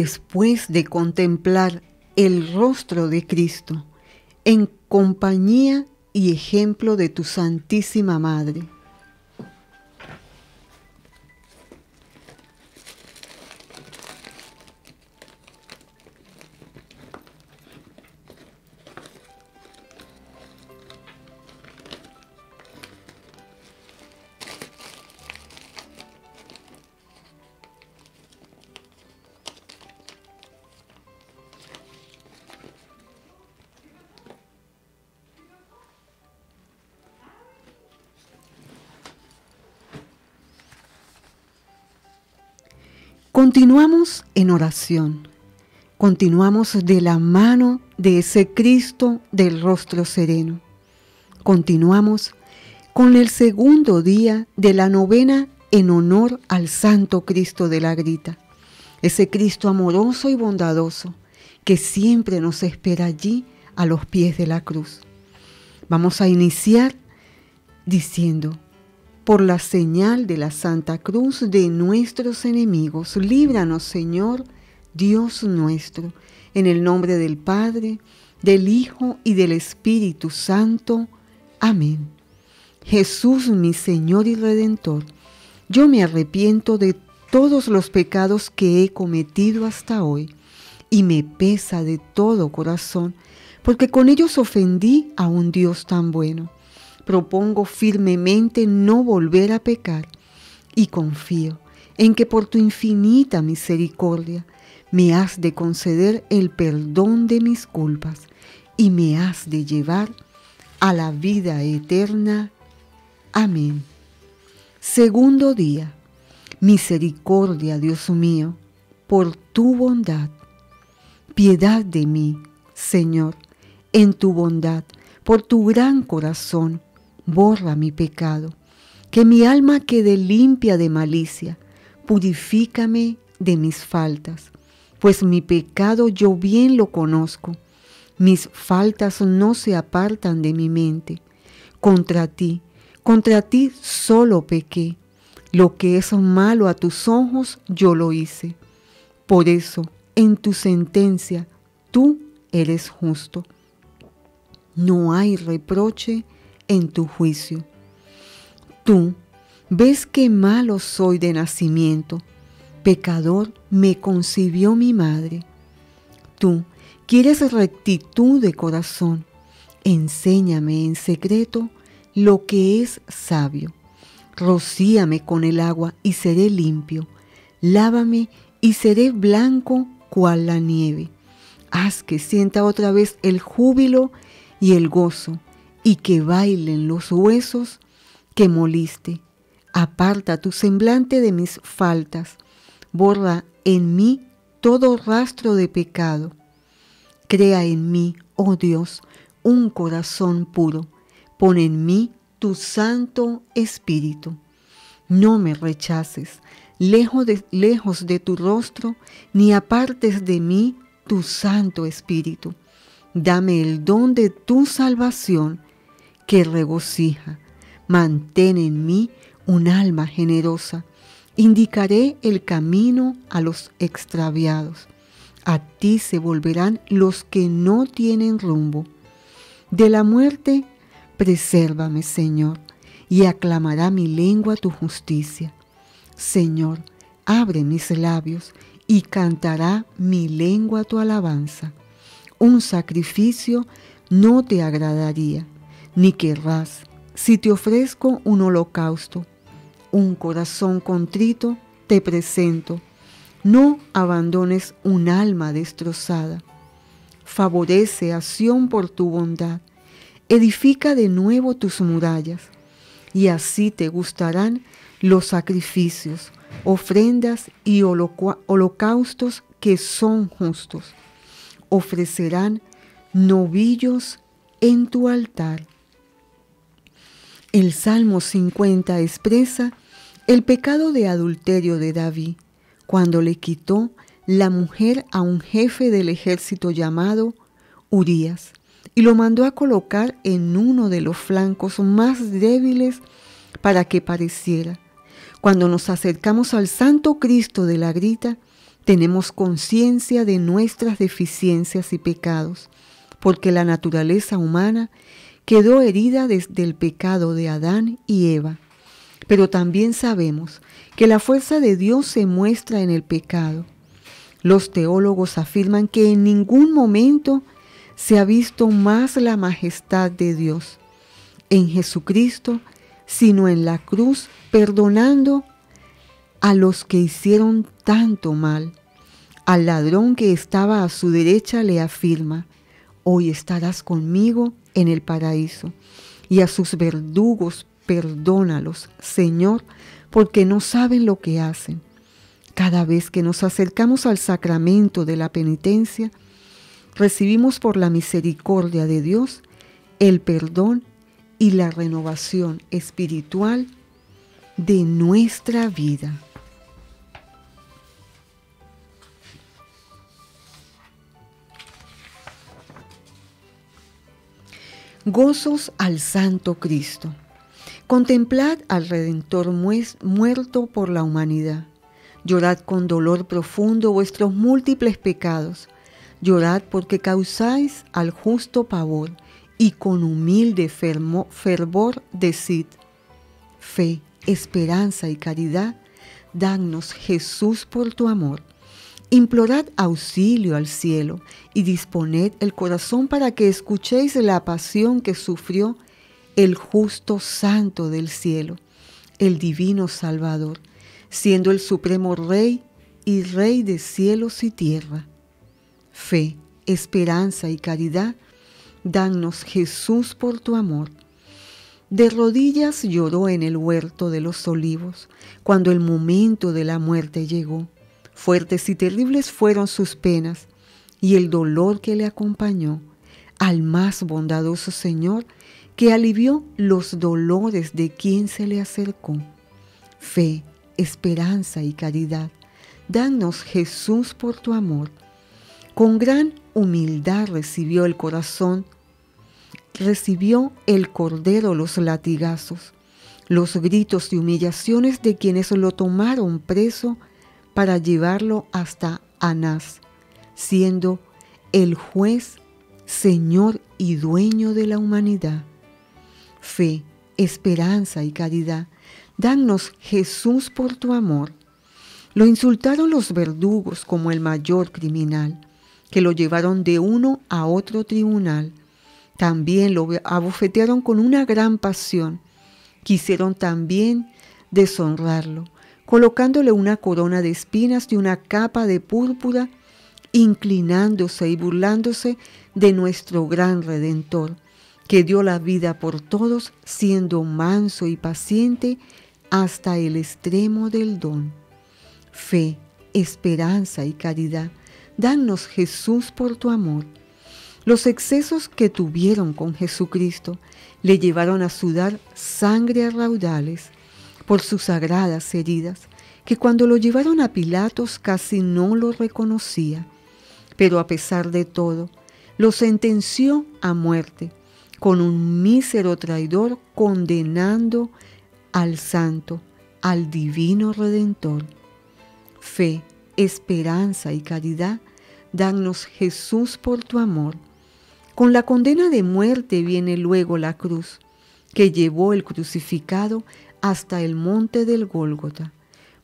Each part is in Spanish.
Después de contemplar el rostro de Cristo, en compañía y ejemplo de tu Santísima Madre, Continuamos en oración. Continuamos de la mano de ese Cristo del rostro sereno. Continuamos con el segundo día de la novena en honor al Santo Cristo de la Grita. Ese Cristo amoroso y bondadoso que siempre nos espera allí a los pies de la cruz. Vamos a iniciar diciendo, por la señal de la Santa Cruz de nuestros enemigos. Líbranos, Señor, Dios nuestro, en el nombre del Padre, del Hijo y del Espíritu Santo. Amén. Jesús, mi Señor y Redentor, yo me arrepiento de todos los pecados que he cometido hasta hoy y me pesa de todo corazón, porque con ellos ofendí a un Dios tan bueno propongo firmemente no volver a pecar y confío en que por tu infinita misericordia me has de conceder el perdón de mis culpas y me has de llevar a la vida eterna. Amén. Segundo día, misericordia, Dios mío, por tu bondad. Piedad de mí, Señor, en tu bondad, por tu gran corazón borra mi pecado, que mi alma quede limpia de malicia, purifícame de mis faltas, pues mi pecado yo bien lo conozco, mis faltas no se apartan de mi mente. Contra ti, contra ti solo pequé, lo que es malo a tus ojos yo lo hice. Por eso, en tu sentencia, tú eres justo. No hay reproche en tu juicio. Tú ves que malo soy de nacimiento, pecador me concibió mi madre. Tú quieres rectitud de corazón, enséñame en secreto lo que es sabio. Rocíame con el agua y seré limpio, lávame y seré blanco cual la nieve. Haz que sienta otra vez el júbilo y el gozo y que bailen los huesos que moliste. Aparta tu semblante de mis faltas, borra en mí todo rastro de pecado. Crea en mí, oh Dios, un corazón puro. Pon en mí tu santo espíritu. No me rechaces, lejos de, lejos de tu rostro, ni apartes de mí tu santo espíritu. Dame el don de tu salvación que regocija. Mantén en mí un alma generosa. Indicaré el camino a los extraviados. A ti se volverán los que no tienen rumbo. De la muerte, presérvame, Señor, y aclamará mi lengua tu justicia. Señor, abre mis labios y cantará mi lengua tu alabanza. Un sacrificio no te agradaría ni querrás, si te ofrezco un holocausto, un corazón contrito, te presento. No abandones un alma destrozada. Favorece a por tu bondad. Edifica de nuevo tus murallas, y así te gustarán los sacrificios, ofrendas y holocaustos que son justos. Ofrecerán novillos en tu altar. El Salmo 50 expresa el pecado de adulterio de David cuando le quitó la mujer a un jefe del ejército llamado Urías y lo mandó a colocar en uno de los flancos más débiles para que pareciera. Cuando nos acercamos al Santo Cristo de la grita, tenemos conciencia de nuestras deficiencias y pecados, porque la naturaleza humana quedó herida desde el pecado de Adán y Eva. Pero también sabemos que la fuerza de Dios se muestra en el pecado. Los teólogos afirman que en ningún momento se ha visto más la majestad de Dios en Jesucristo, sino en la cruz, perdonando a los que hicieron tanto mal. Al ladrón que estaba a su derecha le afirma, hoy estarás conmigo en el paraíso. Y a sus verdugos perdónalos, Señor, porque no saben lo que hacen. Cada vez que nos acercamos al sacramento de la penitencia, recibimos por la misericordia de Dios el perdón y la renovación espiritual de nuestra vida. Gozos al Santo Cristo. Contemplad al Redentor muerto por la humanidad. Llorad con dolor profundo vuestros múltiples pecados. Llorad porque causáis al justo pavor y con humilde fervor decid, fe, esperanza y caridad, danos Jesús por tu amor. Implorad auxilio al cielo y disponed el corazón para que escuchéis la pasión que sufrió el justo santo del cielo, el divino Salvador, siendo el supremo Rey y Rey de cielos y tierra. Fe, esperanza y caridad, danos Jesús por tu amor. De rodillas lloró en el huerto de los olivos, cuando el momento de la muerte llegó Fuertes y terribles fueron sus penas y el dolor que le acompañó al más bondadoso Señor que alivió los dolores de quien se le acercó. Fe, esperanza y caridad, danos Jesús por tu amor. Con gran humildad recibió el corazón, recibió el cordero los latigazos, los gritos y humillaciones de quienes lo tomaron preso para llevarlo hasta Anás, siendo el juez, Señor y dueño de la humanidad. Fe, esperanza y caridad, danos Jesús por tu amor. Lo insultaron los verdugos como el mayor criminal, que lo llevaron de uno a otro tribunal. También lo abofetearon con una gran pasión. Quisieron también deshonrarlo colocándole una corona de espinas y una capa de púrpura, inclinándose y burlándose de nuestro gran Redentor, que dio la vida por todos, siendo manso y paciente hasta el extremo del don. Fe, esperanza y caridad, danos Jesús por tu amor. Los excesos que tuvieron con Jesucristo le llevaron a sudar sangre a raudales por sus sagradas heridas, que cuando lo llevaron a Pilatos casi no lo reconocía, pero a pesar de todo, lo sentenció a muerte, con un mísero traidor condenando al santo, al divino redentor. Fe, esperanza y caridad, danos Jesús por tu amor. Con la condena de muerte viene luego la cruz, que llevó el crucificado hasta el monte del Gólgota.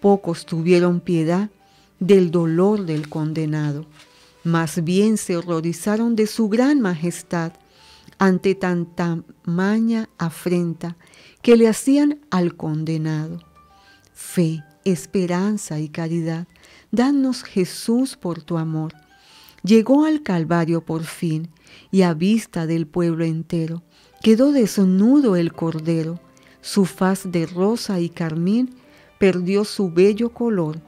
Pocos tuvieron piedad del dolor del condenado, más bien se horrorizaron de su gran majestad ante tanta maña afrenta que le hacían al condenado. Fe, esperanza y caridad, danos Jesús por tu amor. Llegó al Calvario por fin y a vista del pueblo entero quedó desnudo el Cordero su faz de rosa y carmín perdió su bello color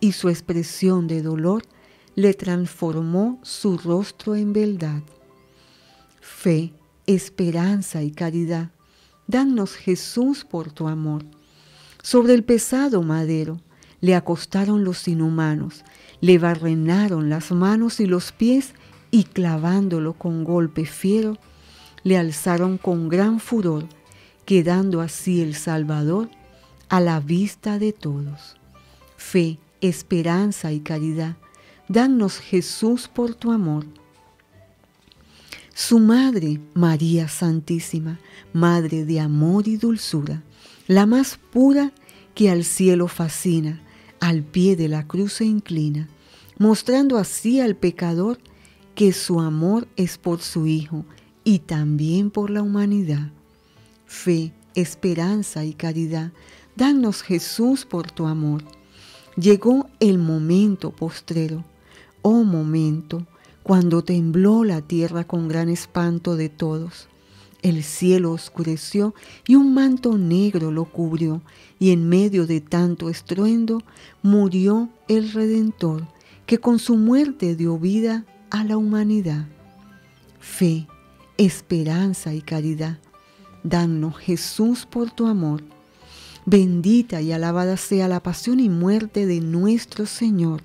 y su expresión de dolor le transformó su rostro en beldad. Fe, esperanza y caridad, danos Jesús por tu amor. Sobre el pesado madero le acostaron los inhumanos, le barrenaron las manos y los pies y clavándolo con golpe fiero, le alzaron con gran furor quedando así el Salvador a la vista de todos. Fe, esperanza y caridad. Danos Jesús por tu amor. Su Madre, María Santísima, Madre de amor y dulzura, la más pura que al cielo fascina, al pie de la cruz se inclina, mostrando así al pecador que su amor es por su Hijo y también por la humanidad. Fe, esperanza y caridad, danos Jesús por tu amor. Llegó el momento postrero, oh momento, cuando tembló la tierra con gran espanto de todos. El cielo oscureció y un manto negro lo cubrió, y en medio de tanto estruendo murió el Redentor, que con su muerte dio vida a la humanidad. Fe, esperanza y caridad, danos Jesús por tu amor. Bendita y alabada sea la pasión y muerte de nuestro Señor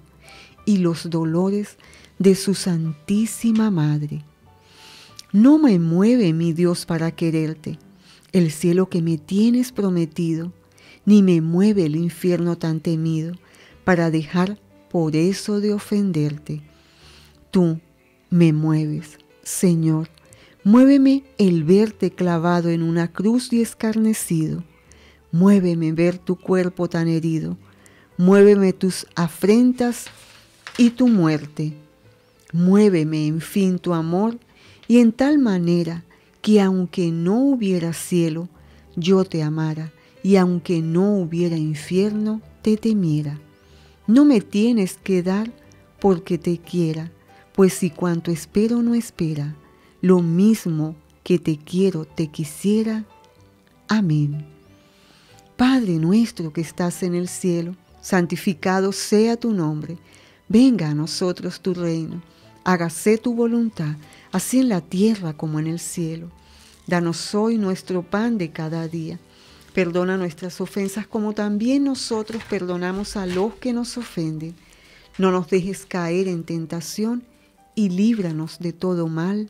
y los dolores de su Santísima Madre. No me mueve mi Dios para quererte, el cielo que me tienes prometido, ni me mueve el infierno tan temido para dejar por eso de ofenderte. Tú me mueves, Señor, muéveme el verte clavado en una cruz y escarnecido, muéveme ver tu cuerpo tan herido, muéveme tus afrentas y tu muerte, muéveme en fin tu amor y en tal manera que aunque no hubiera cielo, yo te amara, y aunque no hubiera infierno, te temiera. No me tienes que dar porque te quiera, pues si cuanto espero no espera, lo mismo que te quiero te quisiera. Amén. Padre nuestro que estás en el cielo, santificado sea tu nombre, venga a nosotros tu reino, hágase tu voluntad así en la tierra como en el cielo. Danos hoy nuestro pan de cada día. Perdona nuestras ofensas como también nosotros perdonamos a los que nos ofenden. No nos dejes caer en tentación y líbranos de todo mal.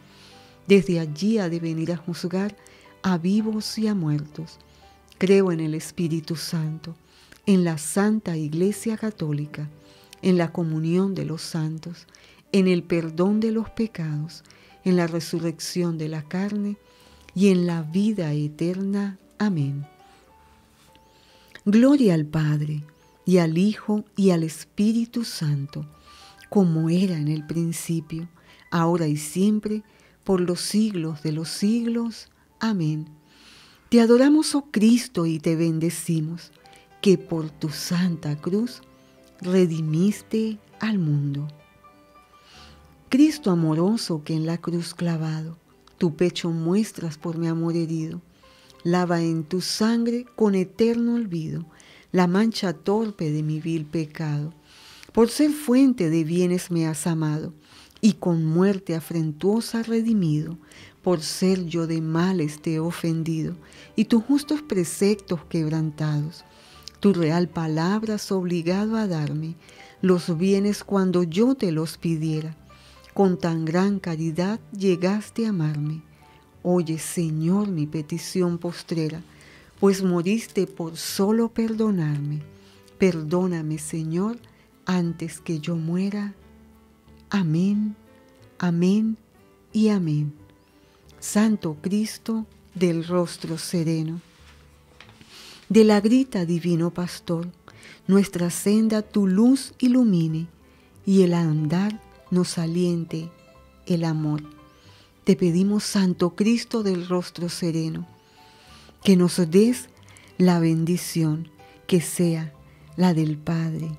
Desde allí ha de venir a juzgar a vivos y a muertos. Creo en el Espíritu Santo, en la Santa Iglesia Católica, en la comunión de los santos, en el perdón de los pecados, en la resurrección de la carne y en la vida eterna. Amén. Gloria al Padre, y al Hijo, y al Espíritu Santo, como era en el principio, ahora y siempre, por los siglos de los siglos. Amén. Te adoramos, oh Cristo, y te bendecimos, que por tu santa cruz redimiste al mundo. Cristo amoroso que en la cruz clavado, tu pecho muestras por mi amor herido, lava en tu sangre con eterno olvido la mancha torpe de mi vil pecado. Por ser fuente de bienes me has amado, y con muerte afrentuosa redimido, por ser yo de males te he ofendido, y tus justos preceptos quebrantados. Tu real palabra has obligado a darme los bienes cuando yo te los pidiera con tan gran caridad llegaste a amarme. Oye, Señor, mi petición postrera, pues moriste por solo perdonarme. Perdóname, Señor, antes que yo muera. Amén, amén y amén. Santo Cristo del rostro sereno. De la grita, divino pastor, nuestra senda tu luz ilumine y el andar nos aliente el amor. Te pedimos, Santo Cristo del rostro sereno, que nos des la bendición que sea la del Padre,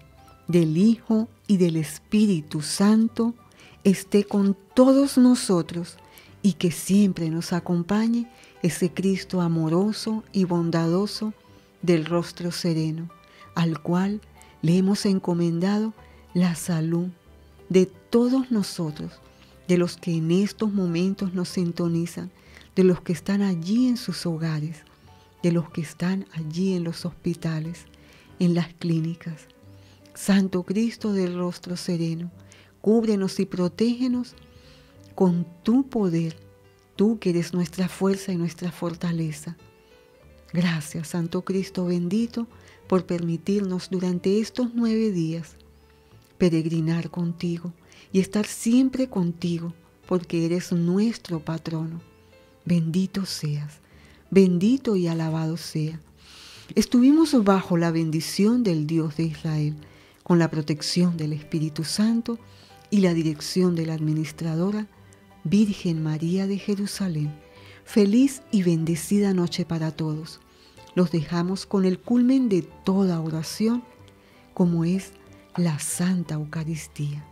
del Hijo y del Espíritu Santo, esté con todos nosotros y que siempre nos acompañe ese Cristo amoroso y bondadoso del rostro sereno, al cual le hemos encomendado la salud de todos nosotros, de los que en estos momentos nos sintonizan, de los que están allí en sus hogares, de los que están allí en los hospitales, en las clínicas. Santo Cristo del rostro sereno, cúbrenos y protégenos con tu poder, tú que eres nuestra fuerza y nuestra fortaleza. Gracias, Santo Cristo bendito, por permitirnos durante estos nueve días peregrinar contigo y estar siempre contigo, porque eres nuestro patrono. Bendito seas, bendito y alabado sea. Estuvimos bajo la bendición del Dios de Israel, con la protección del Espíritu Santo y la dirección de la administradora Virgen María de Jerusalén. Feliz y bendecida noche para todos. Los dejamos con el culmen de toda oración, como es la Santa Eucaristía.